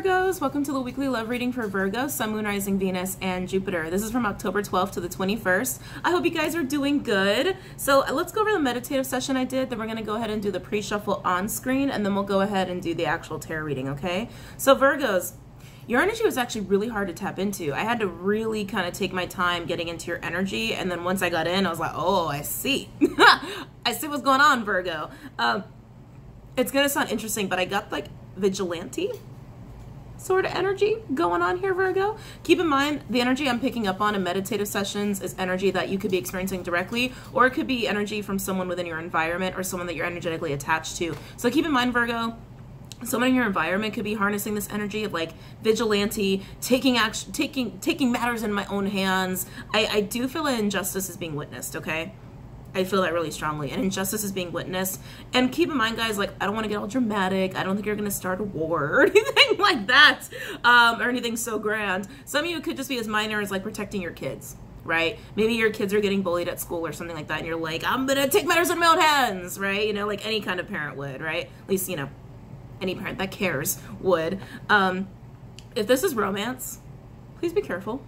Virgos, welcome to the weekly love reading for Virgo, Sun, Moon, Rising, Venus, and Jupiter. This is from October 12th to the 21st. I hope you guys are doing good. So uh, let's go over the meditative session I did. Then we're going to go ahead and do the pre-shuffle on screen, and then we'll go ahead and do the actual tarot reading, okay? So Virgos, your energy was actually really hard to tap into. I had to really kind of take my time getting into your energy, and then once I got in, I was like, oh, I see. I see what's going on, Virgo. Um, it's going to sound interesting, but I got like vigilante sort of energy going on here, Virgo. Keep in mind, the energy I'm picking up on in meditative sessions is energy that you could be experiencing directly, or it could be energy from someone within your environment or someone that you're energetically attached to. So keep in mind, Virgo, someone in your environment could be harnessing this energy of like vigilante taking action taking taking matters in my own hands i i do feel an injustice is being witnessed okay I feel that really strongly. And injustice is being witnessed. And keep in mind, guys, like, I don't want to get all dramatic. I don't think you're going to start a war or anything like that, um, or anything so grand. Some of you could just be as minor as, like, protecting your kids, right? Maybe your kids are getting bullied at school or something like that, and you're like, I'm going to take matters in my own hands, right? You know, like any kind of parent would, right? At least, you know, any parent that cares would. Um, if this is romance, please be careful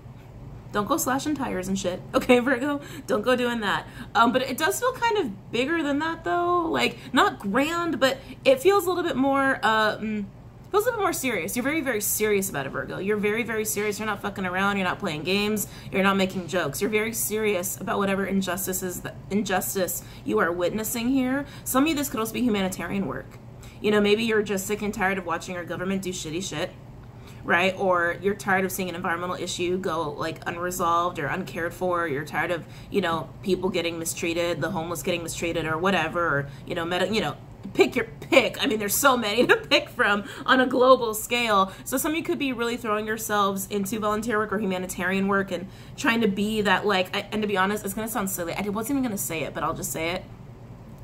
don't go slashing tires and shit. Okay, Virgo? Don't go doing that. Um, but it does feel kind of bigger than that, though. Like, not grand, but it feels a little bit more, um, feels a little bit more serious. You're very, very serious about it, Virgo. You're very, very serious. You're not fucking around. You're not playing games. You're not making jokes. You're very serious about whatever injustice is the injustice you are witnessing here. Some of this could also be humanitarian work. You know, maybe you're just sick and tired of watching our government do shitty shit right? Or you're tired of seeing an environmental issue go like unresolved or uncared for. Or you're tired of you know people getting mistreated, the homeless getting mistreated, or whatever. Or you know, you know. Pick your pick. I mean, there's so many to pick from on a global scale. So some of you could be really throwing yourselves into volunteer work or humanitarian work and trying to be that like. I, and to be honest, it's gonna sound silly. I wasn't even gonna say it, but I'll just say it.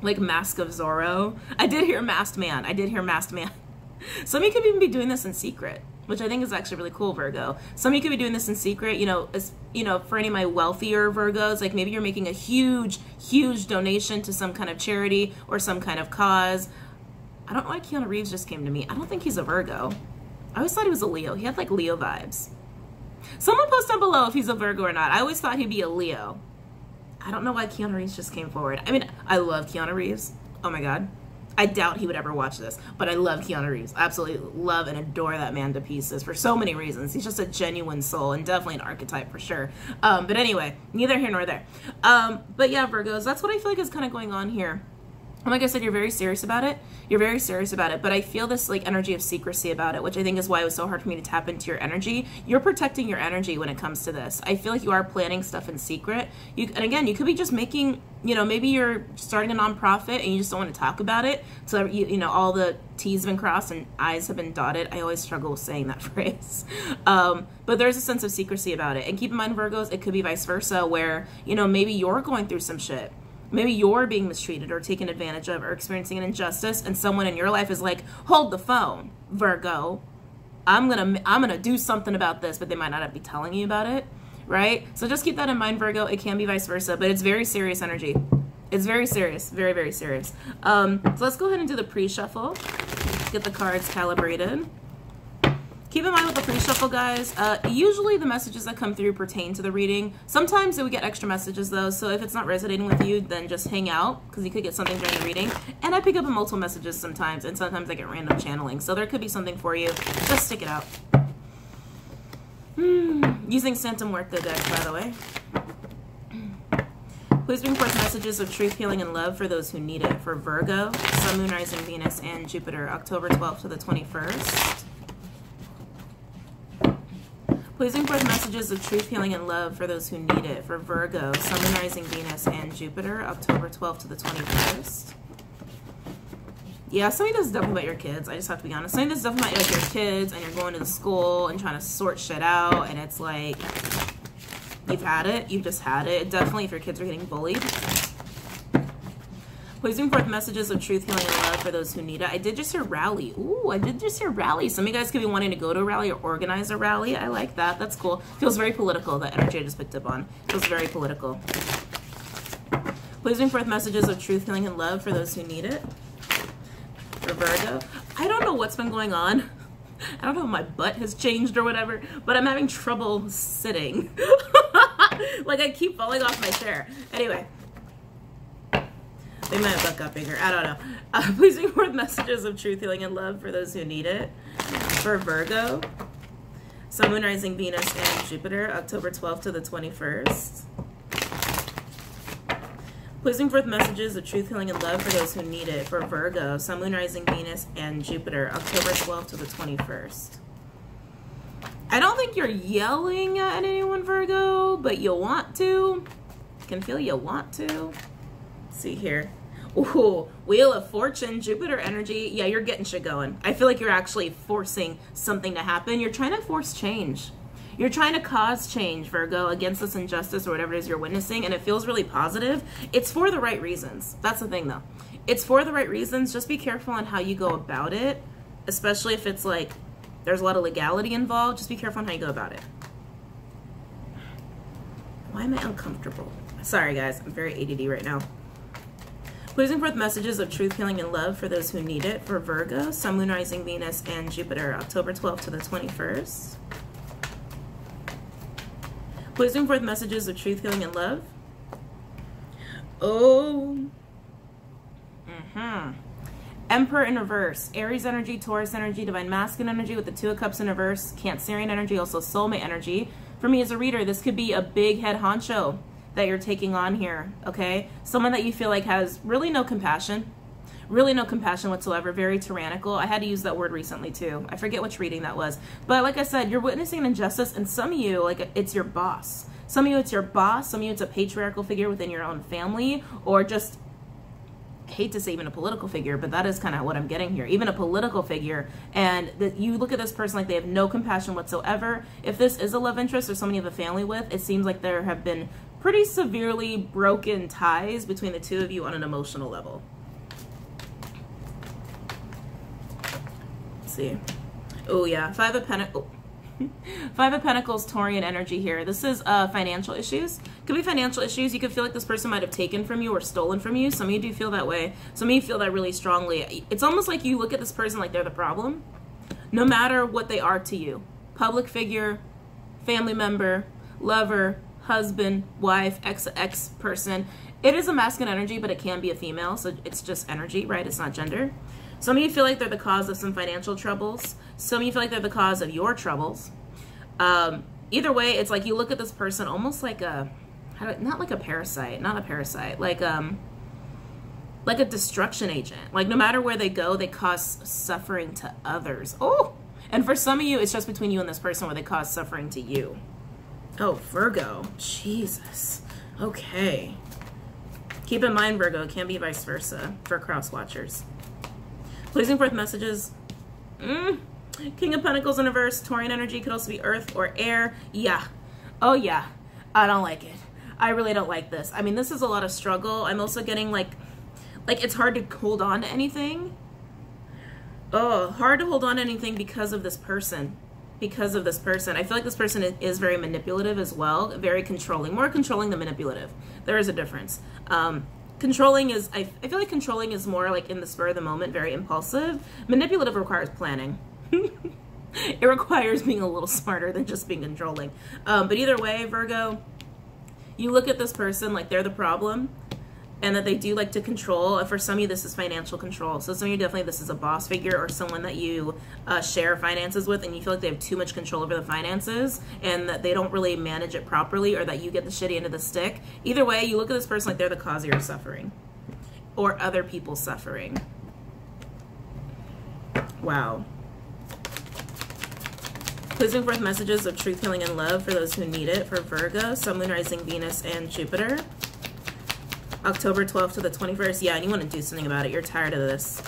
Like Mask of Zorro. I did hear Masked Man. I did hear Masked Man. Some of you could even be doing this in secret which I think is actually really cool, Virgo. Some of you could be doing this in secret, you know, as, you know, for any of my wealthier Virgos, like maybe you're making a huge, huge donation to some kind of charity or some kind of cause. I don't know why Keanu Reeves just came to me. I don't think he's a Virgo. I always thought he was a Leo. He had like Leo vibes. Someone post down below if he's a Virgo or not. I always thought he'd be a Leo. I don't know why Keanu Reeves just came forward. I mean, I love Keanu Reeves. Oh my God. I doubt he would ever watch this, but I love Keanu Reeves. Absolutely love and adore that man to pieces for so many reasons. He's just a genuine soul and definitely an archetype for sure. Um, but anyway, neither here nor there. Um, but yeah, Virgos, that's what I feel like is kind of going on here. Like I said, you're very serious about it. You're very serious about it, but I feel this like energy of secrecy about it, which I think is why it was so hard for me to tap into your energy. You're protecting your energy when it comes to this. I feel like you are planning stuff in secret. You and again, you could be just making, you know, maybe you're starting a nonprofit and you just don't want to talk about it. So you, you know, all the T's have been crossed and I's have been dotted. I always struggle with saying that phrase. Um, but there's a sense of secrecy about it. And keep in mind, Virgos, it could be vice versa, where, you know, maybe you're going through some shit maybe you're being mistreated or taken advantage of or experiencing an injustice and someone in your life is like hold the phone virgo. I'm gonna i'm gonna do something about this but they might not be telling you about it right? So just keep that in mind virgo. It can be vice versa but it's very serious energy. It's very serious very very serious. Um so let's go ahead and do the pre-shuffle. Get the cards calibrated Keep in mind with the pre-shuffle, guys, uh, usually the messages that come through pertain to the reading. Sometimes we get extra messages, though, so if it's not resonating with you, then just hang out, because you could get something during the reading. And I pick up multiple messages sometimes, and sometimes I get random channeling, so there could be something for you. Just stick it out. Hmm. Using Santa Muerte deck, by the way. Please bring forth messages of truth, healing, and love for those who need it. For Virgo, Sun, Moon, Rising, Venus, and Jupiter, October 12th to the 21st. Pleasing forth messages of truth, healing, and love for those who need it. For Virgo, Sun, Rising, Venus, and Jupiter, October 12th to the 21st. Yeah, something that's definitely about your kids. I just have to be honest. Something that's definitely about like, your kids, and you're going to the school and trying to sort shit out, and it's like you've had it. You've just had it. Definitely, if your kids are getting bullied, Please bring forth messages of truth, healing, and love for those who need it. I did just hear rally. Ooh, I did just hear rally. Some of you guys could be wanting to go to a rally or organize a rally. I like that. That's cool. Feels very political, the energy I just picked up on. Feels very political. Please bring forth messages of truth, healing, and love for those who need it. For Virgo. I don't know what's been going on I don't know if my butt has changed or whatever, but I'm having trouble sitting. like I keep falling off my chair. Anyway. They might have got bigger. I don't know. Uh, please bring forth messages of truth, healing, and love for those who need it. For Virgo, Sun, Moon, Rising, Venus, and Jupiter, October 12th to the 21st. Please bring forth messages of truth, healing, and love for those who need it. For Virgo, Sun, Moon, Rising, Venus, and Jupiter, October 12th to the 21st. I don't think you're yelling at anyone, Virgo, but you'll want to. can feel you want to. Let's see here. Ooh, Wheel of Fortune, Jupiter energy. Yeah, you're getting shit going. I feel like you're actually forcing something to happen. You're trying to force change. You're trying to cause change, Virgo, against this injustice or whatever it is you're witnessing, and it feels really positive. It's for the right reasons. That's the thing, though. It's for the right reasons. Just be careful on how you go about it, especially if it's like there's a lot of legality involved. Just be careful on how you go about it. Why am I uncomfortable? Sorry, guys. I'm very ADD right now. Pleasing forth messages of truth, healing, and love for those who need it for Virgo, Sun, Moon, Rising, Venus, and Jupiter, October 12th to the 21st. Pleasing forth messages of truth, healing, and love. Oh. Mm-hmm. Emperor in reverse. Aries energy, Taurus energy, Divine Masculine energy with the Two of Cups in reverse. Cancerian energy, also soulmate energy. For me as a reader, this could be a big head honcho that you're taking on here, okay? Someone that you feel like has really no compassion, really no compassion whatsoever, very tyrannical. I had to use that word recently too. I forget which reading that was. But like I said, you're witnessing an injustice and some of you, like it's your boss. Some of you it's your boss, some of you it's a patriarchal figure within your own family or just I hate to say even a political figure, but that is kind of what I'm getting here. Even a political figure, and that you look at this person like they have no compassion whatsoever. If this is a love interest or someone you have a family with, it seems like there have been pretty severely broken ties between the two of you on an emotional level. see. Oh yeah, Five of Pentacles. Five of Pentacles, Taurian energy here. This is uh, financial issues. Could be financial issues. You could feel like this person might have taken from you or stolen from you. Some of you do feel that way. Some of you feel that really strongly. It's almost like you look at this person like they're the problem, no matter what they are to you. Public figure, family member, lover, husband, wife, ex ex person. It is a masculine energy, but it can be a female, so it's just energy, right? It's not gender. Some of you feel like they're the cause of some financial troubles. Some of you feel like they're the cause of your troubles. Um, either way, it's like you look at this person almost like a, not like a parasite, not a parasite, like um, like a destruction agent. Like no matter where they go, they cause suffering to others. Oh, and for some of you, it's just between you and this person where they cause suffering to you. Oh, Virgo, Jesus. Okay. Keep in mind, Virgo, can be vice versa for cross watchers. Pleasing forth messages. Mm. King of Pentacles in reverse. Taurian energy could also be earth or air. Yeah. Oh, yeah. I don't like it. I really don't like this. I mean, this is a lot of struggle. I'm also getting like, like it's hard to hold on to anything. Oh, hard to hold on to anything because of this person. Because of this person. I feel like this person is very manipulative as well. Very controlling. More controlling than manipulative. There is a difference. Um, Controlling is, I, I feel like controlling is more like in the spur of the moment, very impulsive. Manipulative requires planning. it requires being a little smarter than just being controlling. Um, but either way, Virgo, you look at this person like they're the problem and that they do like to control. For some of you, this is financial control. So some of you definitely this is a boss figure or someone that you uh, share finances with, and you feel like they have too much control over the finances, and that they don't really manage it properly, or that you get the shitty end of the stick. Either way, you look at this person like they're the cause of your suffering, or other people's suffering. Wow. Please bring forth messages of truth, healing, and love for those who need it for Virgo, Sun, Moon, Rising, Venus, and Jupiter. October 12th to the 21st. Yeah, and you want to do something about it. You're tired of this.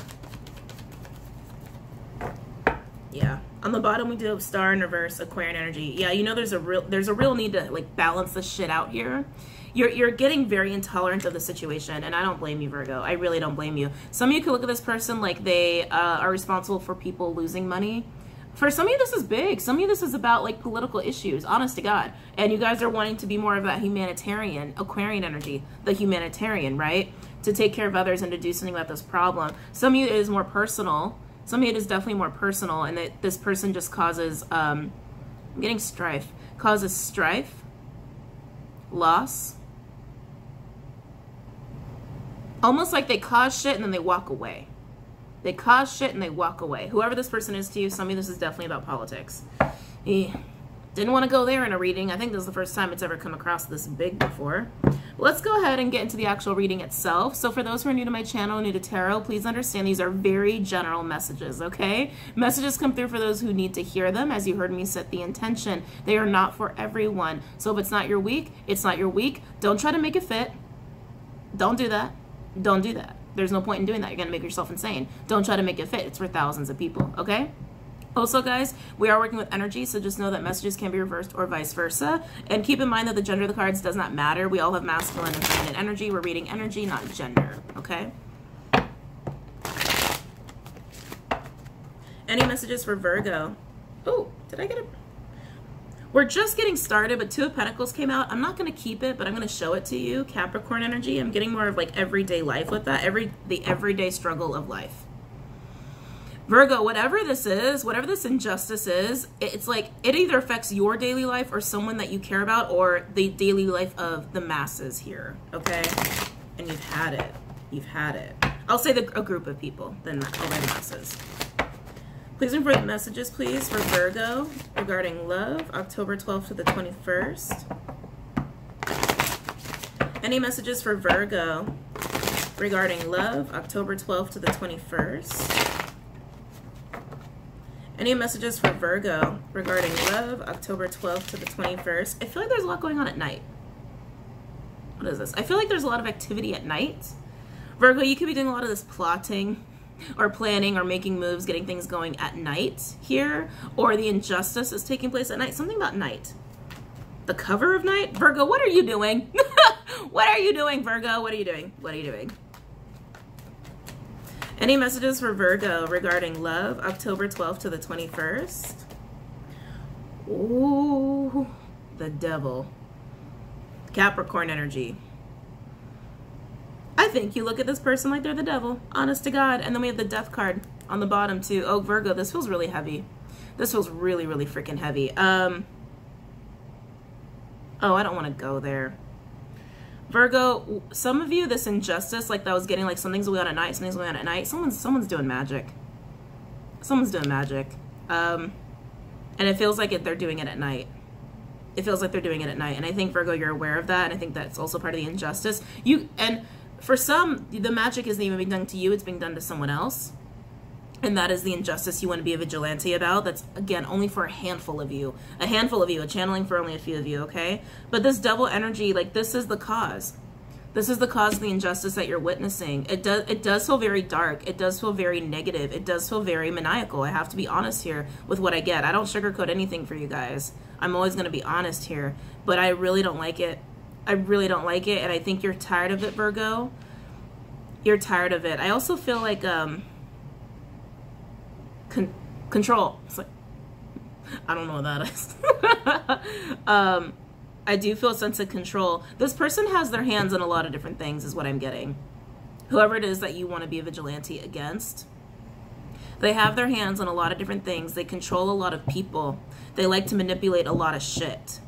Yeah. On the bottom, we do have star in reverse, Aquarian energy. Yeah, you know there's a real there's a real need to like balance this shit out here. You're you're getting very intolerant of the situation, and I don't blame you, Virgo. I really don't blame you. Some of you could look at this person like they uh, are responsible for people losing money for some of you this is big. Some of you this is about like political issues honest to god. And you guys are wanting to be more of that humanitarian aquarian energy the humanitarian right? To take care of others and to do something about this problem. Some of you is more personal. Some of it is definitely more personal, and that this person just causes, um, I'm getting strife, causes strife, loss. Almost like they cause shit and then they walk away. They cause shit and they walk away. Whoever this person is to you, some of this is definitely about politics. Eh, didn't want to go there in a reading. I think this is the first time it's ever come across this big before. Let's go ahead and get into the actual reading itself. So for those who are new to my channel, new to tarot, please understand these are very general messages, okay? Messages come through for those who need to hear them, as you heard me set the intention. They are not for everyone. So if it's not your week, it's not your week. Don't try to make it fit. Don't do that. Don't do that. There's no point in doing that. You're going to make yourself insane. Don't try to make it fit. It's for thousands of people, okay? Also, guys, we are working with energy, so just know that messages can be reversed or vice versa. And keep in mind that the gender of the cards does not matter. We all have masculine and feminine energy. We're reading energy, not gender, okay? Any messages for Virgo? Oh, did I get it? We're just getting started, but Two of Pentacles came out. I'm not going to keep it, but I'm going to show it to you. Capricorn energy. I'm getting more of like everyday life with that. Every The everyday struggle of life. Virgo, whatever this is, whatever this injustice is, it's like it either affects your daily life or someone that you care about or the daily life of the masses here, okay? And you've had it. You've had it. I'll say the, a group of people, then write masses. Please write messages, please, for Virgo regarding love, October 12th to the 21st. Any messages for Virgo regarding love, October 12th to the 21st. Any messages for Virgo regarding love, October 12th to the 21st? I feel like there's a lot going on at night. What is this? I feel like there's a lot of activity at night. Virgo, you could be doing a lot of this plotting or planning or making moves, getting things going at night here, or the injustice is taking place at night. Something about night. The cover of night? Virgo, what are you doing? what are you doing, Virgo? What are you doing? What are you doing? Any messages for Virgo regarding love, October 12th to the 21st? Ooh, the devil. Capricorn energy. I think you look at this person like they're the devil, honest to God. And then we have the death card on the bottom too. Oh, Virgo, this feels really heavy. This feels really, really freaking heavy. Um. Oh, I don't want to go there. Virgo, some of you, this injustice, like that was getting like something's going on at night, something's going on at night. Someone's someone's doing magic. Someone's doing magic. Um, and it feels like it, they're doing it at night. It feels like they're doing it at night. And I think Virgo, you're aware of that. And I think that's also part of the injustice. You and for some, the magic isn't even being done to you, it's being done to someone else and that is the injustice you want to be a vigilante about. That's, again, only for a handful of you. A handful of you, a channeling for only a few of you, okay? But this double energy, like, this is the cause. This is the cause of the injustice that you're witnessing. It does, it does feel very dark. It does feel very negative. It does feel very maniacal. I have to be honest here with what I get. I don't sugarcoat anything for you guys. I'm always going to be honest here. But I really don't like it. I really don't like it. And I think you're tired of it, Virgo. You're tired of it. I also feel like... um con- control. It's like, I don't know what that is. um, I do feel a sense of control. This person has their hands in a lot of different things, is what I'm getting. Whoever it is that you want to be a vigilante against, they have their hands on a lot of different things. They control a lot of people. They like to manipulate a lot of shit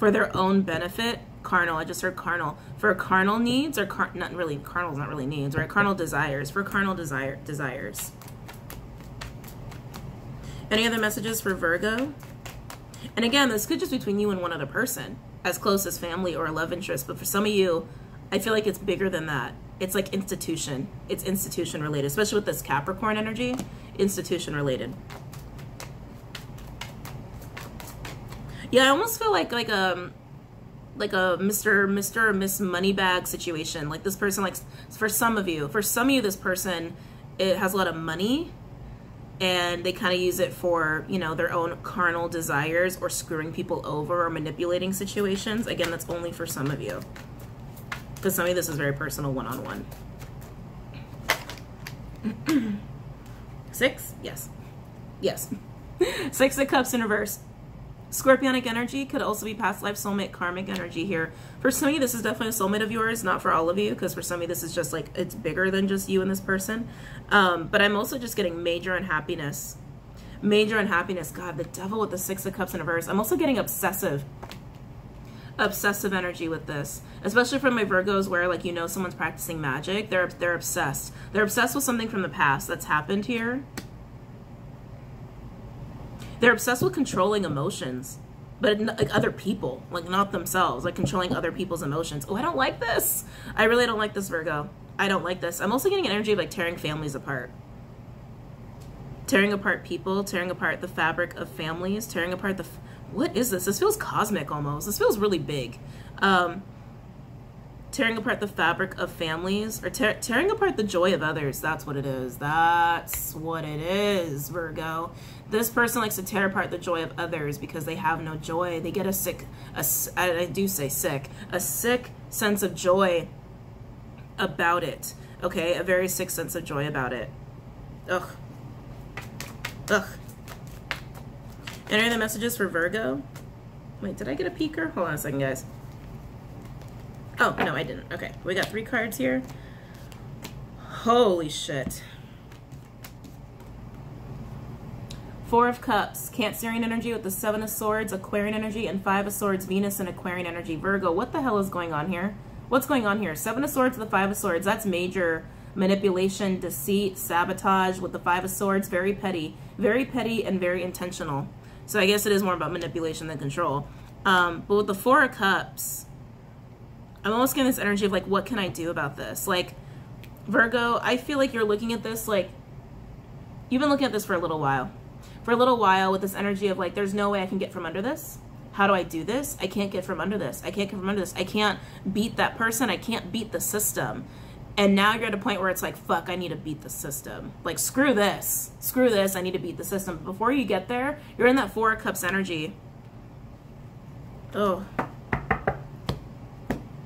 for their own benefit. Carnal, I just heard carnal. For carnal needs, or car- not really, carnal's not really needs, right? Carnal desires. For carnal desire desires. Any other messages for Virgo? And again, this could just be between you and one other person, as close as family or a love interest. But for some of you, I feel like it's bigger than that. It's like institution. It's institution related, especially with this Capricorn energy, institution related. Yeah, I almost feel like like um like a Mr. Mr. or Miss Moneybag situation. Like this person, like for some of you, for some of you, this person it has a lot of money and they kind of use it for you know their own carnal desires or screwing people over or manipulating situations again that's only for some of you because some of you, this is very personal one-on-one six yes yes six of cups in reverse Scorpionic energy could also be past life soulmate karmic energy here. For some of you, this is definitely a soulmate of yours, not for all of you, because for some of you, this is just like, it's bigger than just you and this person. Um, but I'm also just getting major unhappiness. Major unhappiness. God, the devil with the Six of Cups in reverse. I'm also getting obsessive. Obsessive energy with this. Especially from my Virgos where, like, you know someone's practicing magic. They're, they're obsessed. They're obsessed with something from the past that's happened here. They're obsessed with controlling emotions, but like other people, like not themselves, like controlling other people's emotions. Oh, I don't like this. I really don't like this, Virgo. I don't like this. I'm also getting an energy of like tearing families apart. Tearing apart people, tearing apart the fabric of families, tearing apart the. what is this? This feels cosmic almost. This feels really big. Um, tearing apart the fabric of families or te tearing apart the joy of others. That's what it is. That's what it is, Virgo. This person likes to tear apart the joy of others because they have no joy. They get a sick, a, I do say sick, a sick sense of joy about it. Okay, a very sick sense of joy about it. Ugh. Ugh. Enter the messages for Virgo. Wait, did I get a peeker? Hold on a second, guys. Oh, no, I didn't. Okay, we got three cards here. Holy shit. Four of Cups, Cancerian energy with the Seven of Swords, Aquarian energy, and Five of Swords, Venus and Aquarian energy. Virgo, what the hell is going on here? What's going on here? Seven of Swords with the Five of Swords, that's major manipulation, deceit, sabotage with the Five of Swords, very petty. Very petty and very intentional. So I guess it is more about manipulation than control. Um, but with the Four of Cups, I'm almost getting this energy of like, what can I do about this? Like, Virgo, I feel like you're looking at this like, you've been looking at this for a little while. For a little while with this energy of like, there's no way I can get from under this. How do I do this? I can't get from under this. I can't get from under this. I can't beat that person. I can't beat the system. And now you're at a point where it's like, fuck, I need to beat the system. Like, screw this. Screw this. I need to beat the system. But before you get there, you're in that Four of Cups energy. Oh,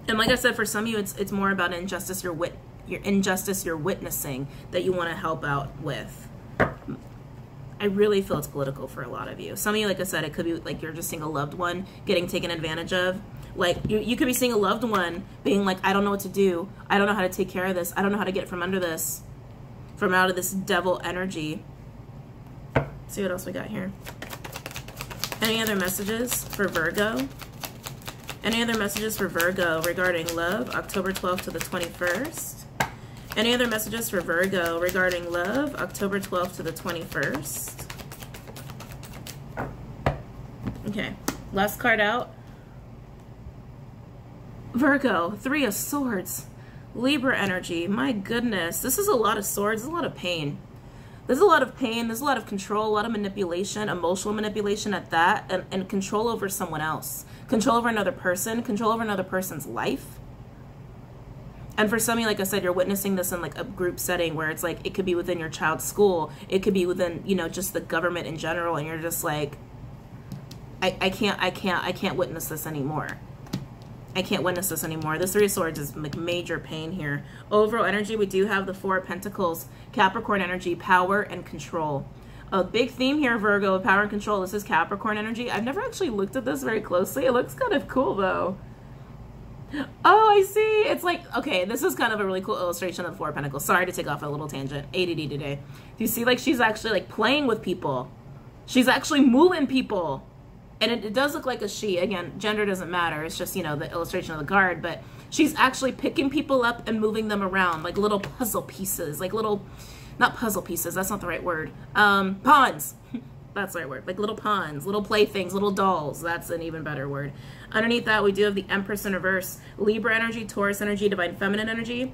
and like I said, for some of you, it's it's more about injustice you're wit your injustice you're witnessing that you want to help out with. I really feel it's political for a lot of you. Some of you, like I said, it could be like you're just seeing a loved one getting taken advantage of. Like you, you could be seeing a loved one being like, I don't know what to do. I don't know how to take care of this. I don't know how to get from under this, from out of this devil energy. Let's see what else we got here. Any other messages for Virgo? Any other messages for Virgo regarding love, October 12th to the 21st? Any other messages for Virgo regarding love, October 12th to the 21st? Okay, last card out. Virgo, Three of Swords, Libra energy. My goodness, this is a lot of swords, a lot of pain. There's a lot of pain, there's a lot of control, a lot of manipulation, emotional manipulation at that, and, and control over someone else control over another person, control over another person's life. And for some of you, like I said, you're witnessing this in like a group setting where it's like it could be within your child's school, it could be within, you know, just the government in general, and you're just like, I, I can't, I can't, I can't witness this anymore. I can't witness this anymore. This Three of Swords is like major pain here. Overall energy, we do have the Four of Pentacles, Capricorn energy, power and control a big theme here, Virgo, power and control. This is Capricorn energy. I've never actually looked at this very closely. It looks kind of cool, though. Oh, I see. It's like, okay, this is kind of a really cool illustration of the Four of Pentacles. Sorry to take off a little tangent. ADD today. Do you see, like, she's actually, like, playing with people. She's actually moving people. And it, it does look like a she. Again, gender doesn't matter. It's just, you know, the illustration of the card. But she's actually picking people up and moving them around, like little puzzle pieces, like little not puzzle pieces, that's not the right word. Um, pawns. that's the right word. Like little pawns, little playthings, little dolls. That's an even better word. Underneath that, we do have the Empress in reverse, Libra energy, Taurus energy, Divine Feminine energy.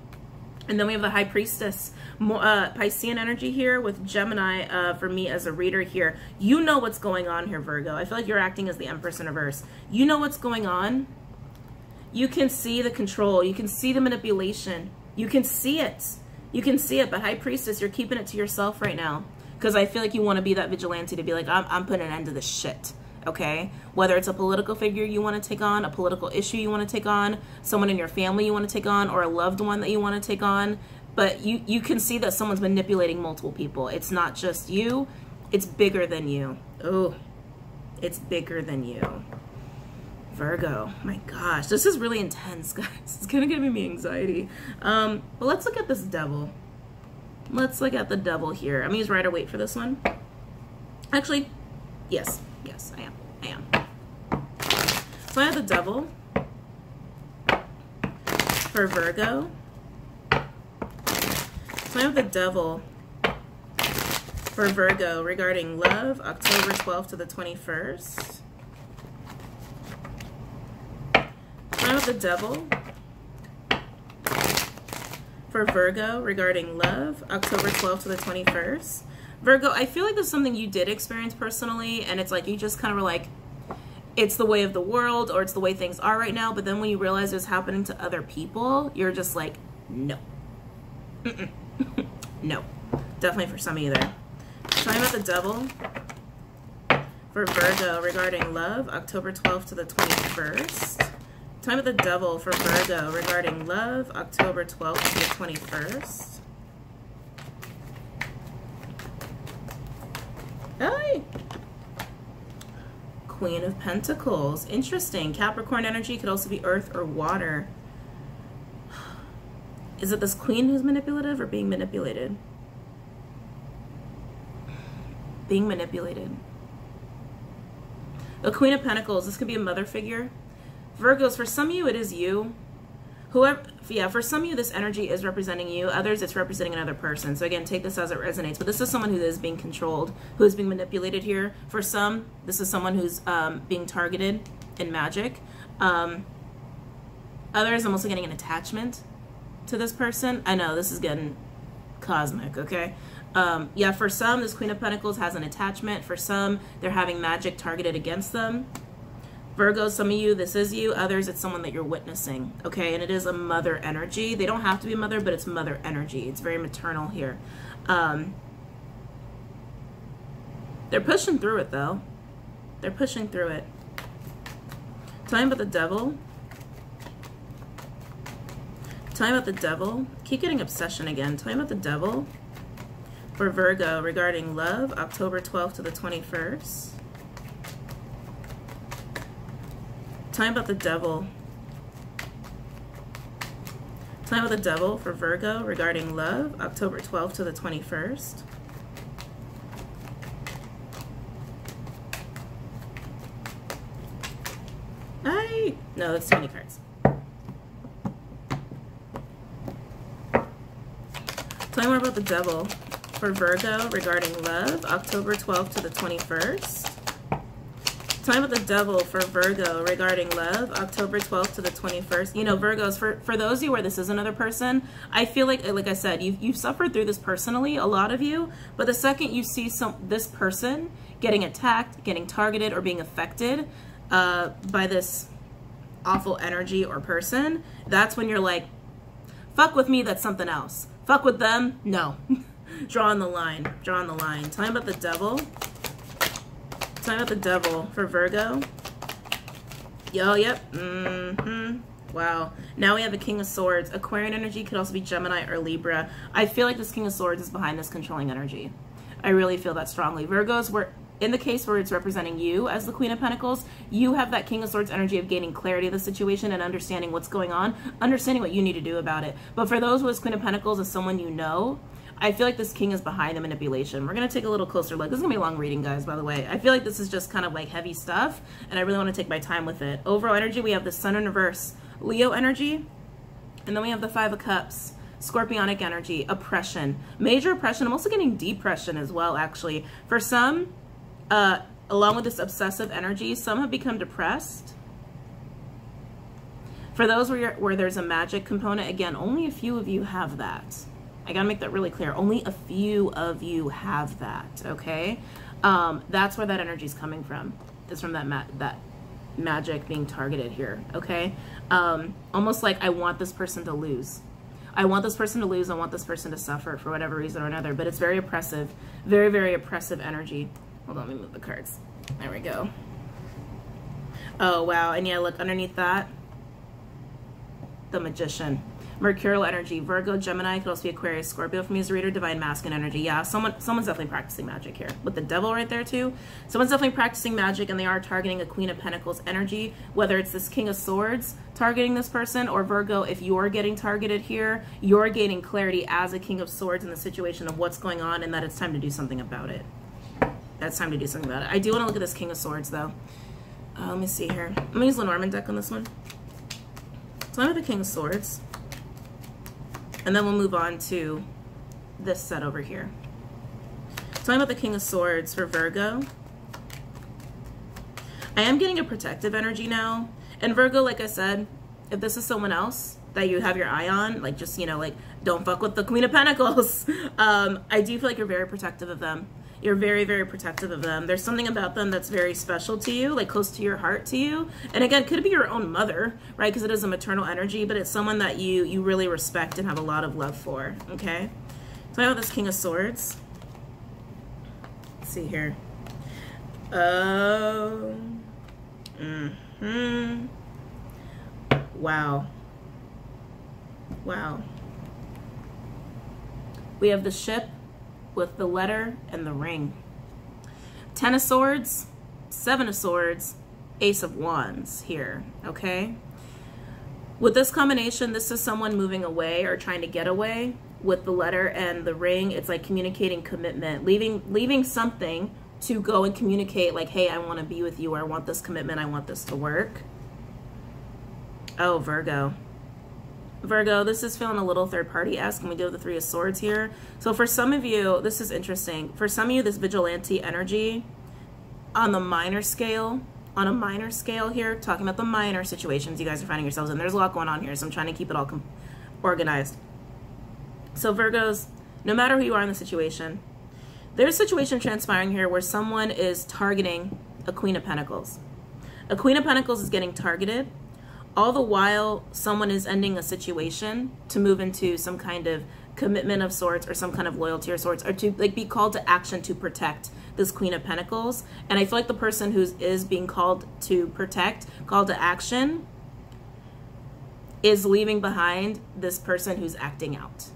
And then we have the High Priestess, uh, Piscean energy here with Gemini uh, for me as a reader here. You know what's going on here, Virgo. I feel like you're acting as the Empress in reverse. You know what's going on. You can see the control. You can see the manipulation. You can see it. You can see it, but High Priestess, you're keeping it to yourself right now. Because I feel like you want to be that vigilante to be like, I'm, I'm putting an end to this shit. Okay? Whether it's a political figure you want to take on, a political issue you want to take on, someone in your family you want to take on, or a loved one that you want to take on. But you, you can see that someone's manipulating multiple people. It's not just you. It's bigger than you. Oh, It's bigger than you. Virgo. My gosh, this is really intense, guys. It's gonna give me anxiety. Um, but let's look at this devil. Let's look at the devil here. I'm gonna use Rider Waite for this one. Actually, yes, yes, I am. I am. So I have the devil for Virgo. So I have the devil for Virgo regarding love, October 12th to the 21st. I have the devil for Virgo regarding love, October 12th to the 21st. Virgo, I feel like there's something you did experience personally, and it's like you just kind of were like, it's the way of the world or it's the way things are right now. But then when you realize it's happening to other people, you're just like, no. no. Definitely for some of you there. Talking about the devil for Virgo regarding love, October 12th to the 21st. Time of the Devil for Virgo regarding love, October 12th to the 21st. Hi. Queen of Pentacles. Interesting. Capricorn energy could also be earth or water. Is it this queen who's manipulative or being manipulated? Being manipulated. The Queen of Pentacles. This could be a mother figure Virgos, for some of you, it is you. Whoever, yeah, for some of you, this energy is representing you. Others, it's representing another person. So again, take this as it resonates. But this is someone who is being controlled, who is being manipulated here. For some, this is someone who's um, being targeted in magic. Um, others, I'm also getting an attachment to this person. I know this is getting cosmic, okay? Um, yeah, for some, this Queen of Pentacles has an attachment. For some, they're having magic targeted against them. Virgo, some of you, this is you. Others, it's someone that you're witnessing, okay? And it is a mother energy. They don't have to be mother, but it's mother energy. It's very maternal here. Um, they're pushing through it, though. They're pushing through it. Time about the devil. Time about the devil. Keep getting obsession again. Time about the devil for Virgo regarding love, October 12th to the 21st. Time about the devil. Time about the devil for Virgo regarding love, October 12th to the 21st. I no, that's too many cards. Tell me more about the devil for Virgo regarding love, October 12th to the 21st. Time of the Devil for Virgo regarding love, October 12th to the 21st. You know, Virgos, for, for those of you where this is another person, I feel like, like I said, you've, you've suffered through this personally, a lot of you, but the second you see some this person getting attacked, getting targeted, or being affected uh, by this awful energy or person, that's when you're like, fuck with me, that's something else. Fuck with them, no. Draw on the line, Draw on the line. Time about the devil Time about the devil for Virgo. Yo, yep. Mm-hmm. Wow. Now we have the King of Swords. Aquarian energy could also be Gemini or Libra. I feel like this King of Swords is behind this controlling energy. I really feel that strongly. Virgos, were in the case where it's representing you as the Queen of Pentacles, you have that King of Swords energy of gaining clarity of the situation and understanding what's going on, understanding what you need to do about it. But for those with Queen of Pentacles as someone you know, I feel like this king is behind the manipulation. We're going to take a little closer look. This is going to be a long reading, guys, by the way. I feel like this is just kind of like heavy stuff, and I really want to take my time with it. Overall energy, we have the sun in reverse, Leo energy, and then we have the five of cups, scorpionic energy, oppression, major oppression. I'm also getting depression as well, actually. For some, uh, along with this obsessive energy, some have become depressed. For those where, where there's a magic component, again, only a few of you have that. I gotta make that really clear. Only a few of you have that, okay? Um, that's where that energy is coming from. Is from that ma that magic being targeted here, okay? Um, almost like I want this person to lose. I want this person to lose. I want this person to suffer for whatever reason or another. But it's very oppressive, very, very oppressive energy. Hold on, let me move the cards. There we go. Oh, wow. And yeah, look underneath that, the magician. Mercurial energy, Virgo, Gemini, could also be Aquarius, Scorpio for me as a reader, Divine Masculine energy. Yeah, someone someone's definitely practicing magic here. With the devil right there too. Someone's definitely practicing magic and they are targeting a Queen of Pentacles energy, whether it's this King of Swords targeting this person or Virgo, if you're getting targeted here, you're gaining clarity as a King of Swords in the situation of what's going on and that it's time to do something about it. That's time to do something about it. I do want to look at this King of Swords though. Uh, let me see here. I'm gonna use Lenormand deck on this one. So I have the King of Swords. And then we'll move on to this set over here. Talking about the King of Swords for Virgo. I am getting a protective energy now. And Virgo, like I said, if this is someone else that you have your eye on, like just, you know, like don't fuck with the Queen of Pentacles. Um, I do feel like you're very protective of them. You're very, very protective of them. There's something about them that's very special to you, like close to your heart to you. And again, could be your own mother, right? Because it is a maternal energy, but it's someone that you you really respect and have a lot of love for. Okay. So I have this King of Swords. Let's see here. Oh. hmm. Wow. Wow. We have the ship with the letter and the ring. Ten of Swords, Seven of Swords, Ace of Wands here, okay? With this combination, this is someone moving away or trying to get away. With the letter and the ring, it's like communicating commitment, leaving leaving something to go and communicate like, hey, I want to be with you or I want this commitment, I want this to work. Oh, Virgo. Virgo, this is feeling a little third party esque. Can we go the Three of Swords here? So for some of you, this is interesting. For some of you, this vigilante energy on the minor scale, on a minor scale here, talking about the minor situations you guys are finding yourselves in. There's a lot going on here, so I'm trying to keep it all organized. So Virgos, no matter who you are in the situation, there's a situation transpiring here where someone is targeting a Queen of Pentacles. A Queen of Pentacles is getting targeted all the while someone is ending a situation to move into some kind of commitment of sorts or some kind of loyalty or sorts or to like be called to action to protect this queen of pentacles. And i feel like the person who is being called to protect called to action is leaving behind this person who's acting out.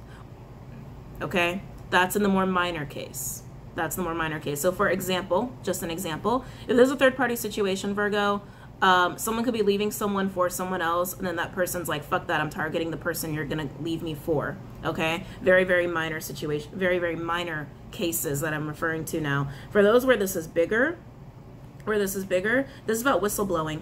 Okay? That's in the more minor case. That's the more minor case. So for example just an example if there's a third party situation virgo um, someone could be leaving someone for someone else, and then that person's like, fuck that, I'm targeting the person you're gonna leave me for. Okay? Very, very minor situation, very, very minor cases that I'm referring to now. For those where this is bigger, where this is bigger, this is about whistleblowing.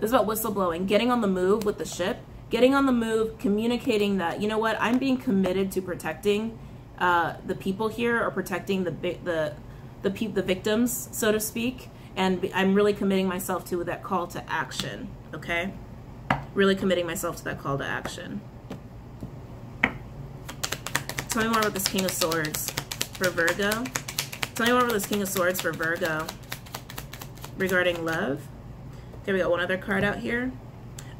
This is about whistleblowing, getting on the move with the ship, getting on the move, communicating that, you know what, I'm being committed to protecting uh, the people here or protecting the, the, the, the, the victims, so to speak and I'm really committing myself to that call to action, okay? Really committing myself to that call to action. Tell me more about this King of Swords for Virgo. Tell me more about this King of Swords for Virgo regarding love. Okay, we got one other card out here.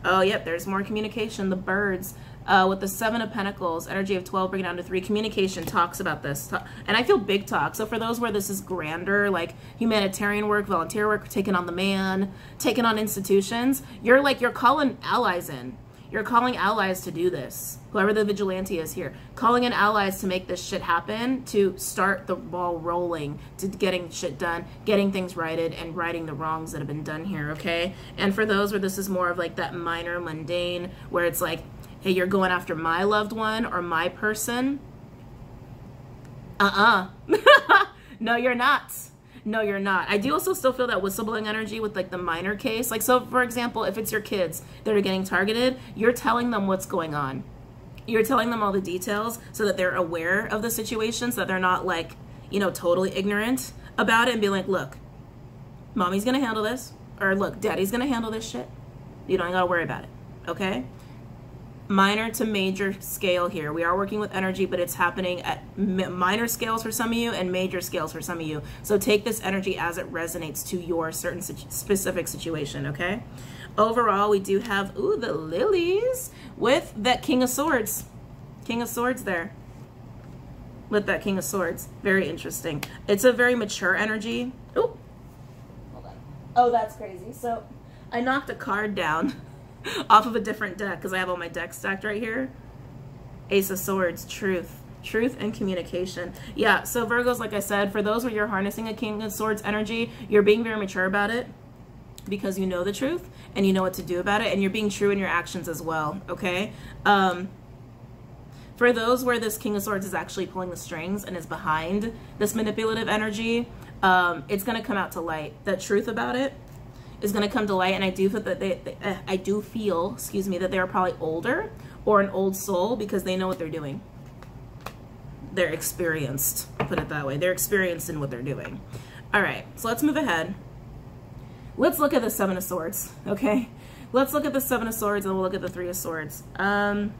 Oh, yep, there's more communication. The birds uh, with the Seven of Pentacles, energy of 12, bring it down to three. Communication talks about this. And I feel big talk. So for those where this is grander, like humanitarian work, volunteer work, taking on the man, taking on institutions, you're like, you're calling allies in. You're calling allies to do this. Whoever the vigilante is here. Calling in allies to make this shit happen, to start the ball rolling, to getting shit done, getting things righted, and righting the wrongs that have been done here, okay? And for those where this is more of like that minor mundane, where it's like, hey, you're going after my loved one or my person. Uh-uh. no, you're not. No, you're not. I do also still feel that whistleblowing energy with like the minor case. Like, so for example, if it's your kids that are getting targeted, you're telling them what's going on. You're telling them all the details so that they're aware of the situation, so that they're not like, you know, totally ignorant about it and be like, look, mommy's gonna handle this. Or look, daddy's gonna handle this shit. You don't gotta worry about it. Okay? Minor to major scale here. We are working with energy, but it's happening at minor scales for some of you and major scales for some of you. So take this energy as it resonates to your certain specific situation, okay? Overall, we do have, ooh, the lilies with that King of Swords. King of Swords there. With that King of Swords. Very interesting. It's a very mature energy. Oh, hold on. Oh, that's crazy. So I knocked a card down. off of a different deck because I have all my decks stacked right here. Ace of Swords, truth. Truth and communication. Yeah, so Virgos, like I said, for those where you're harnessing a King of Swords energy, you're being very mature about it because you know the truth and you know what to do about it and you're being true in your actions as well, okay? Um, for those where this King of Swords is actually pulling the strings and is behind this manipulative energy, um, it's going to come out to light. The truth about it is going to come to light, and I do feel that they, they uh, I do feel, excuse me, that they are probably older or an old soul because they know what they're doing. They're experienced, put it that way. They're experienced in what they're doing. All right, so let's move ahead. Let's look at the Seven of Swords, okay? Let's look at the Seven of Swords and we'll look at the Three of Swords. Um,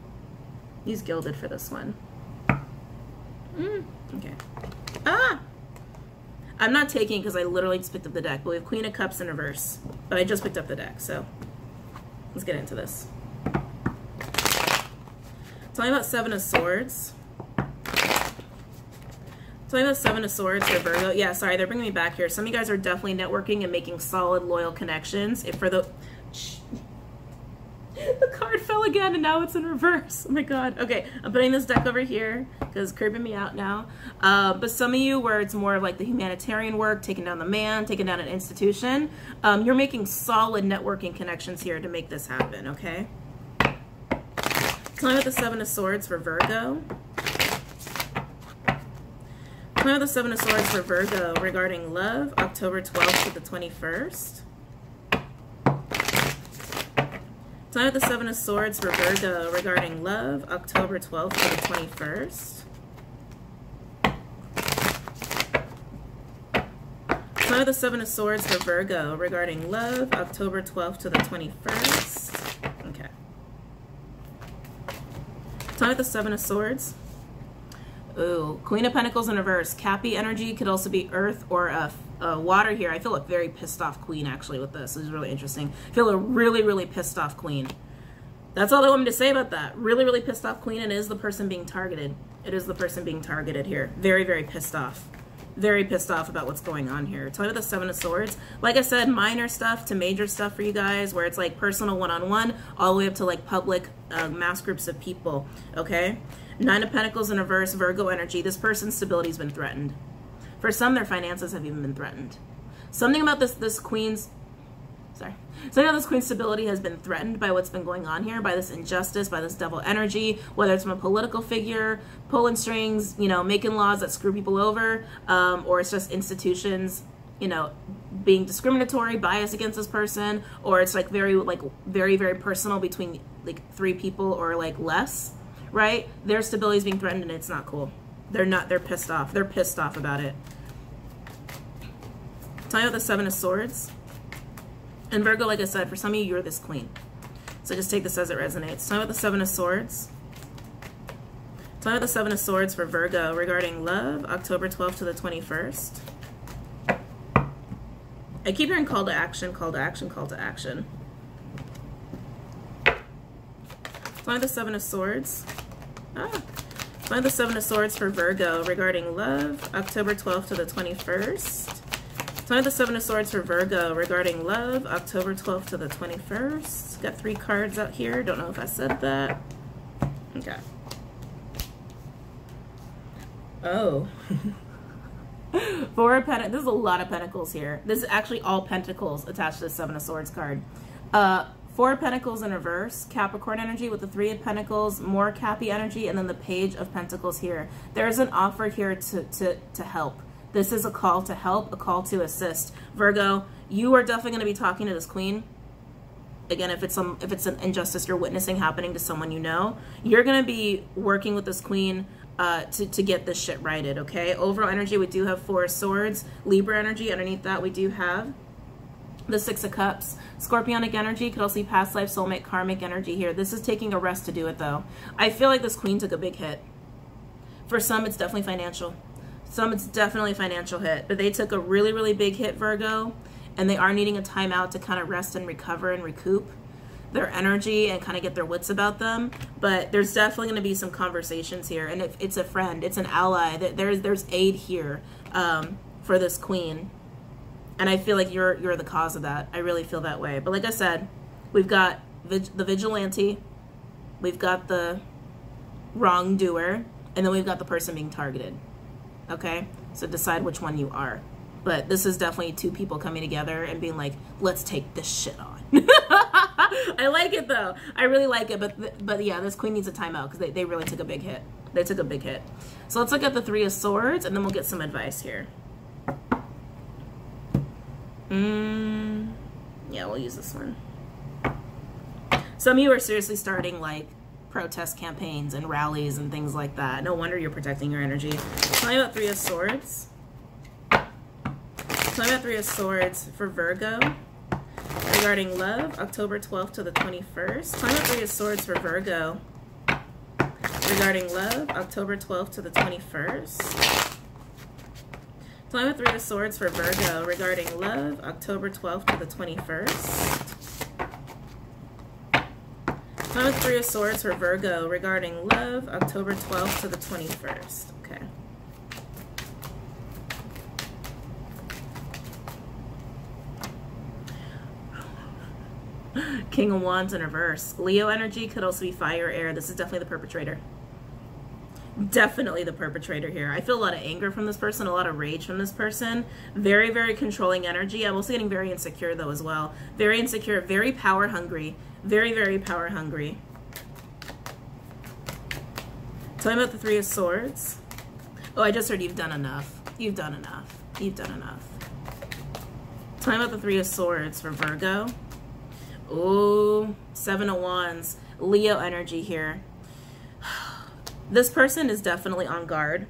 he's gilded for this one. Mm, okay. Ah! I'm not taking because I literally just picked up the deck, but we have Queen of Cups in reverse. But I just picked up the deck, so let's get into this. Tell me about Seven of Swords. Tell me about Seven of Swords for Virgo. Yeah, sorry, they're bringing me back here. Some of you guys are definitely networking and making solid, loyal connections. If for the the card fell again and now it's in reverse. Oh my god. Okay, I'm putting this deck over here because curbing me out now. Uh, but some of you where it's more of like the humanitarian work, taking down the man, taking down an institution, um, you're making solid networking connections here to make this happen, okay? Tell about the Seven of Swords for Virgo. Tell about the Seven of Swords for Virgo regarding love, October 12th to the 21st. Time of the Seven of Swords for Virgo regarding love, October 12th to the 21st. Time of the Seven of Swords for Virgo regarding love, October 12th to the 21st. Okay. Time of the Seven of Swords. Ooh, Queen of Pentacles in reverse. Cappy energy could also be earth or a uh, water here. I feel a very pissed off queen actually with this. This is really interesting. I feel a really, really pissed off queen. That's all I want me to say about that. Really, really pissed off queen and is the person being targeted. It is the person being targeted here. Very, very pissed off. Very pissed off about what's going on here. Tell me about the Seven of Swords. Like I said, minor stuff to major stuff for you guys where it's like personal one-on-one -on -one, all the way up to like public uh, mass groups of people, okay? Nine of Pentacles in reverse, Virgo energy. This person's stability has been threatened. For some, their finances have even been threatened. Something about this this queen's sorry. Something about this queen's stability has been threatened by what's been going on here, by this injustice, by this devil energy, whether it's from a political figure, pulling strings, you know, making laws that screw people over, um, or it's just institutions, you know, being discriminatory, bias against this person, or it's like very, like very, very personal between like three people or like less, right? Their stability is being threatened, and it's not cool. They're not, they're pissed off. They're pissed off about it. Tell me about the Seven of Swords. And Virgo, like I said, for some of you, you're this queen. So just take this as it resonates. Tell me about the Seven of Swords. Tell me about the Seven of Swords for Virgo regarding love, October 12th to the 21st. I keep hearing call to action, call to action, call to action. Tell me the Seven of Swords. Ah, Find the Seven of Swords for Virgo regarding love, October 12th to the 21st. Find the Seven of Swords for Virgo regarding love, October 12th to the 21st. Got three cards out here. Don't know if I said that. Okay. Oh. Four of Pentacles. There's a lot of Pentacles here. This is actually all Pentacles attached to the Seven of Swords card. Uh, Four of Pentacles in reverse, Capricorn energy with the Three of Pentacles, more Cappy energy, and then the Page of Pentacles here. There's an offer here to, to, to help. This is a call to help, a call to assist. Virgo, you are definitely going to be talking to this queen. Again, if it's some if it's an injustice you're witnessing happening to someone you know, you're going to be working with this queen uh, to, to get this shit righted, okay? Overall energy, we do have Four Swords. Libra energy, underneath that, we do have the Six of Cups. Scorpionic energy could also be past life, soulmate, karmic energy here. This is taking a rest to do it though. I feel like this queen took a big hit. For some, it's definitely financial. Some, it's definitely financial hit. But they took a really, really big hit, Virgo, and they are needing a timeout to kind of rest and recover and recoup their energy and kind of get their wits about them. But there's definitely going to be some conversations here. And if it's a friend, it's an ally, there's, there's aid here um, for this queen and I feel like you're you're the cause of that. I really feel that way. But like I said, we've got vig- the vigilante, we've got the wrongdoer, and then we've got the person being targeted. Okay? So decide which one you are. But this is definitely two people coming together and being like, let's take this shit on. I like it though. I really like it. But but yeah, this queen needs a timeout because they, they really took a big hit. They took a big hit. So let's look at the three of swords and then we'll get some advice here. Mm, yeah, we'll use this one. Some of you are seriously starting like protest campaigns and rallies and things like that. No wonder you're protecting your energy. Tell me about Three of Swords. Tell me about Three of Swords for Virgo regarding love, October 12th to the 21st. Tell me about Three of Swords for Virgo regarding love, October 12th to the 21st. Me about Three of Swords for Virgo regarding love, October 12th to the 21st. Tell me Three of Swords for Virgo regarding love, October 12th to the 21st. Okay. King of Wands in reverse. Leo energy could also be fire, air. This is definitely the perpetrator. Definitely the perpetrator here. I feel a lot of anger from this person, a lot of rage from this person. Very, very controlling energy. I'm also getting very insecure though as well. Very insecure, very power hungry. Very, very power hungry. Tell me about the Three of Swords. Oh, I just heard you've done enough. You've done enough. You've done enough. Tell me about the Three of Swords for Virgo. Ooh, Seven of Wands. Leo energy here. This person is definitely on guard.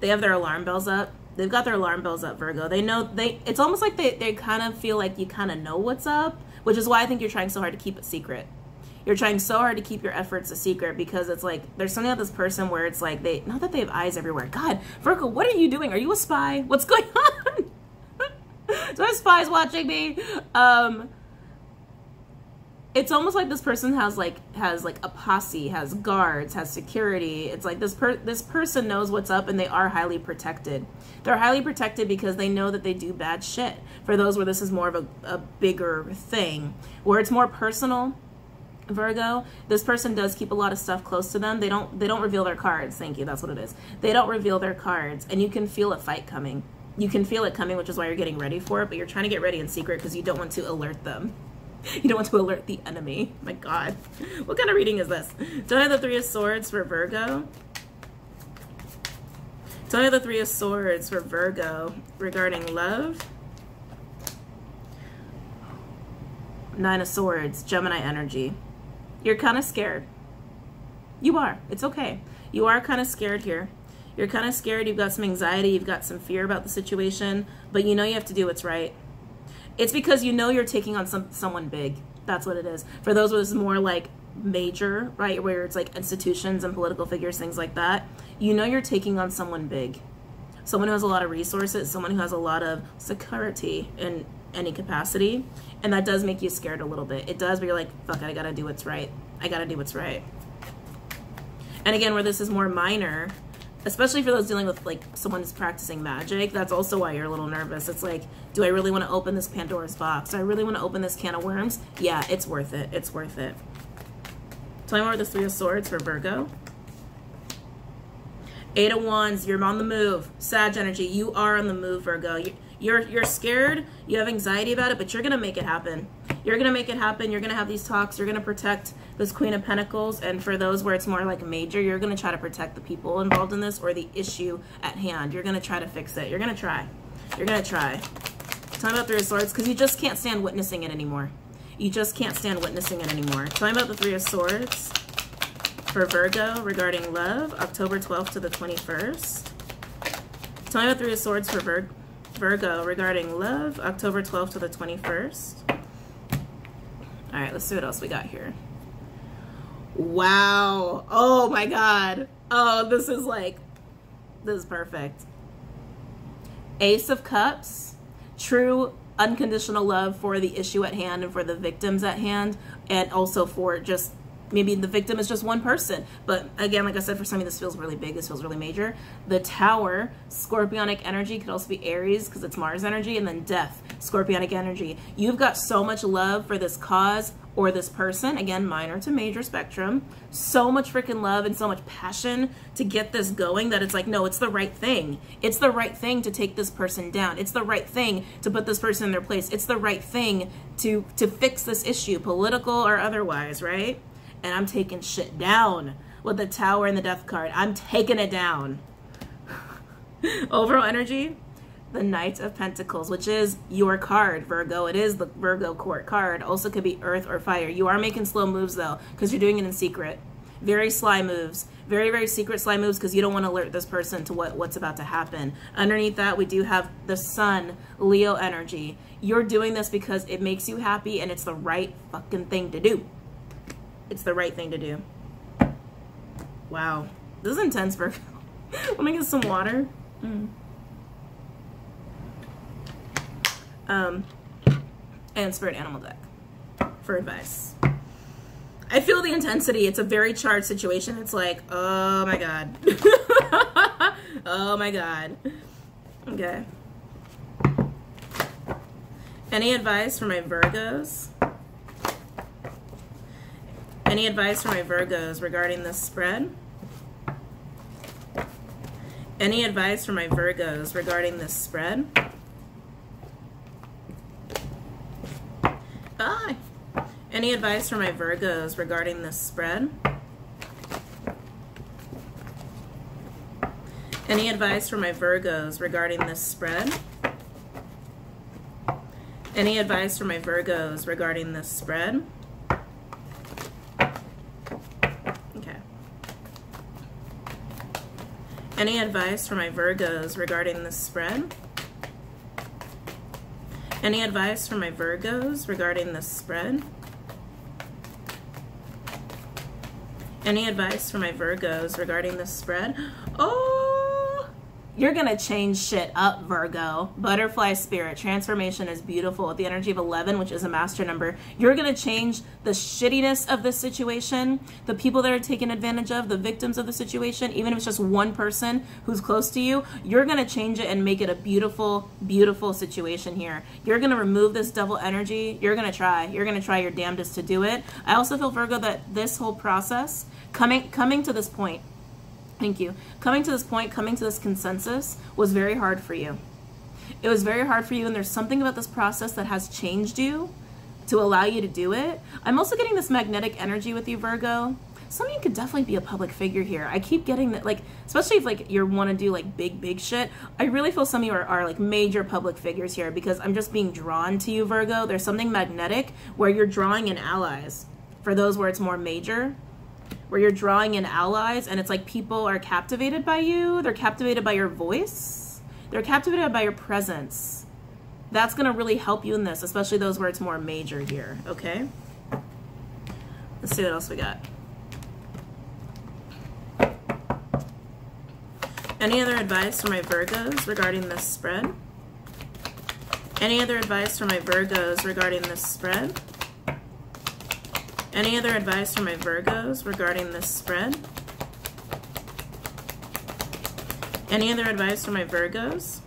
They have their alarm bells up. They've got their alarm bells up, Virgo. They know they it's almost like they, they kind of feel like you kind of know what's up, which is why I think you're trying so hard to keep it secret. You're trying so hard to keep your efforts a secret because it's like there's something about this person where it's like they not that they have eyes everywhere. God, Virgo, what are you doing? Are you a spy? What's going on? I have spies watching me? Um it's almost like this person has like has like a posse, has guards, has security. It's like this per this person knows what's up and they are highly protected. They're highly protected because they know that they do bad shit. For those where this is more of a, a bigger thing, where it's more personal, Virgo, this person does keep a lot of stuff close to them. They don't they don't reveal their cards. Thank you. That's what it is. They don't reveal their cards and you can feel a fight coming. You can feel it coming, which is why you're getting ready for it, but you're trying to get ready in secret because you don't want to alert them. You don't want to alert the enemy. My God. What kind of reading is this? Don't have the Three of Swords for Virgo. Don't have the Three of Swords for Virgo regarding love. Nine of Swords, Gemini energy. You're kind of scared. You are. It's okay. You are kind of scared here. You're kind of scared. You've got some anxiety. You've got some fear about the situation, but you know you have to do what's right. It's because you know you're taking on some someone big. That's what it is. For those was more like major, right, where it's like institutions and political figures, things like that, you know you're taking on someone big. Someone who has a lot of resources, someone who has a lot of security in any capacity. And that does make you scared a little bit. It does, but you're like, fuck it, I gotta do what's right. I gotta do what's right. And again, where this is more minor, especially for those dealing with like someone who's practicing magic, that's also why you're a little nervous. It's like, do I really want to open this Pandora's box? Do I really want to open this can of worms? Yeah, it's worth it. It's worth it. Tell me more the Three of Swords for Virgo. Eight of Wands, you're on the move. Sag energy, you are on the move, Virgo. You're, you're scared, you have anxiety about it, but you're going to make it happen. You're going to make it happen. You're going to have these talks. You're going to protect this Queen of Pentacles. And for those where it's more like major, you're going to try to protect the people involved in this or the issue at hand. You're going to try to fix it. You're going to try. You're going to try. Tell me about Three of Swords because you just can't stand witnessing it anymore. You just can't stand witnessing it anymore. Tell me about the Three of Swords for Virgo regarding love, October 12th to the 21st. Tell me about Three of Swords for Vir Virgo regarding love, October 12th to the 21st. All right, let's see what else we got here. Wow. Oh my God. Oh, this is like, this is perfect. Ace of Cups, true unconditional love for the issue at hand and for the victims at hand, and also for just maybe the victim is just one person. But again, like I said, for some of this feels really big, this feels really major. The Tower, Scorpionic energy, could also be Aries because it's Mars energy, and then Death, Scorpionic energy. You've got so much love for this cause or this person, again, minor to major spectrum, so much freaking love and so much passion to get this going that it's like, no, it's the right thing. It's the right thing to take this person down. It's the right thing to put this person in their place. It's the right thing to to fix this issue, political or otherwise, right? And I'm taking shit down with the tower and the death card. I'm taking it down. Overall energy, the Knight of Pentacles, which is your card, Virgo. It is the Virgo court card. Also could be earth or fire. You are making slow moves though, because you're doing it in secret. Very sly moves. Very, very secret sly moves because you don't want to alert this person to what, what's about to happen. Underneath that, we do have the Sun, Leo energy. You're doing this because it makes you happy and it's the right fucking thing to do. It's the right thing to do. Wow. This is intense, Virgo. Let me get some water. Mm. um, and Spirit Animal deck for advice. I feel the intensity. It's a very charged situation. It's like, oh my god. oh my god. Okay. Any advice for my Virgos? Any advice for my Virgos regarding this spread? Any advice for my Virgos regarding this spread? Bye. Any advice for my Virgos regarding this spread? Any advice for my Virgos regarding this spread? Any advice for my Virgos regarding this spread? Okay. Any advice for my Virgos regarding this spread? Any advice for my Virgos regarding this spread? Any advice for my Virgos regarding this spread? Oh! You're going to change shit up, Virgo. Butterfly spirit. Transformation is beautiful. With the energy of 11, which is a master number, you're going to change the shittiness of this situation, the people that are taken advantage of, the victims of the situation, even if it's just one person who's close to you, you're going to change it and make it a beautiful, beautiful situation here. You're going to remove this devil energy. You're going to try. You're going to try your damnedest to do it. I also feel, Virgo, that this whole process, coming coming to this point, Thank you. Coming to this point, coming to this consensus was very hard for you. It was very hard for you, and there's something about this process that has changed you to allow you to do it. I'm also getting this magnetic energy with you, Virgo. Some of you could definitely be a public figure here. I keep getting that, like, especially if like you want to do like big, big shit. I really feel some of you are, are like major public figures here because I'm just being drawn to you, Virgo. There's something magnetic where you're drawing in allies. For those where it's more major, where you're drawing in allies and it's like people are captivated by you. They're captivated by your voice. They're captivated by your presence. That's going to really help you in this, especially those where it's more major here, okay? Let's see what else we got. Any other advice for my Virgos regarding this spread? Any other advice for my Virgos regarding this spread? Any other advice for my Virgos regarding this spread? Any other advice for my Virgos?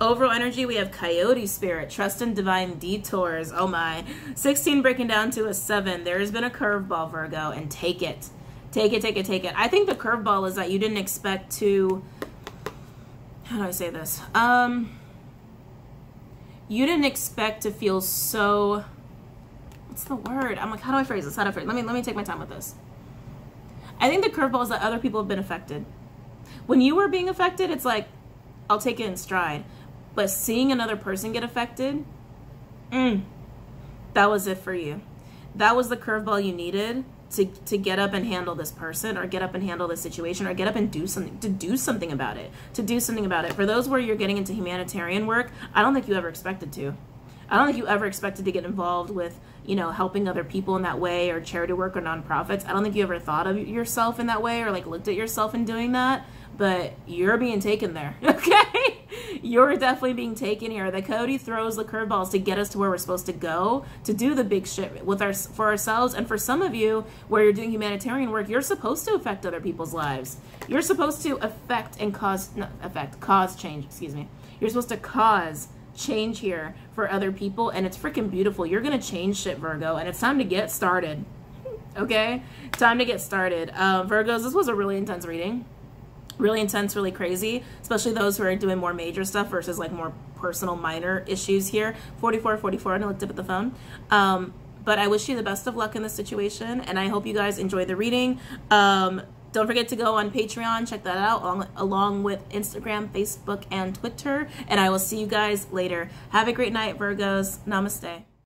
Overall energy, we have Coyote Spirit, Trust in Divine Detours. Oh my. 16 breaking down to a 7. There has been a curveball, Virgo, and take it. Take it, take it, take it. I think the curveball is that you didn't expect to... How do I say this? Um, you didn't expect to feel so what's the word? I'm like, how do I phrase this? How do I phrase? Let me let me take my time with this. I think the curveball is that other people have been affected. When you were being affected, it's like, I'll take it in stride. But seeing another person get affected, mm, that was it for you. That was the curveball you needed to, to get up and handle this person or get up and handle this situation or get up and do something to do something about it to do something about it for those where you're getting into humanitarian work i don't think you ever expected to i don't think you ever expected to get involved with you know, helping other people in that way or charity work or nonprofits. I don't think you ever thought of yourself in that way or like looked at yourself in doing that, but you're being taken there. Okay? you're definitely being taken here. The Coyote throws the curveballs to get us to where we're supposed to go, to do the big shit with our for ourselves and for some of you where you're doing humanitarian work, you're supposed to affect other people's lives. You're supposed to affect and cause affect, cause change, excuse me. You're supposed to cause change here for other people and it's freaking beautiful. You're going to change shit, Virgo, and it's time to get started. Okay? Time to get started. Uh, Virgos, this was a really intense reading. Really intense, really crazy, especially those who are doing more major stuff versus like more personal minor issues here. 44, 44, and I looked up at the phone. Um, but I wish you the best of luck in this situation, and I hope you guys enjoy the reading. Um, don't forget to go on Patreon, check that out, along, along with Instagram, Facebook, and Twitter. And I will see you guys later. Have a great night, Virgos. Namaste.